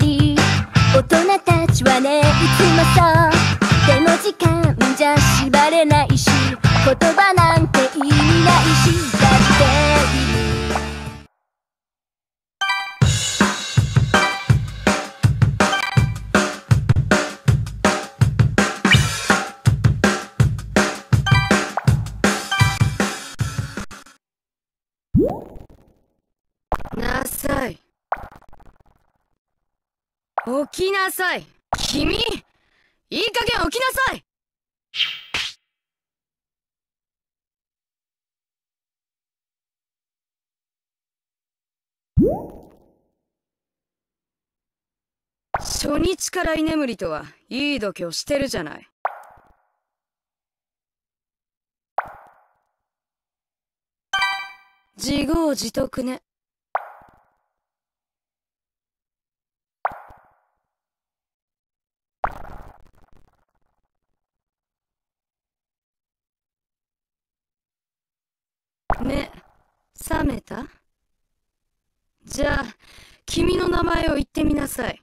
り大人たちはねいつもそう。でも時間じゃ縛れないし言葉なんて意味ないし。起きなさい。君いい加減起きなさい初日から居眠りとはいい度胸してるじゃない。自業自得ね。目、覚めた？じゃあ、君の名前を言ってみなさい。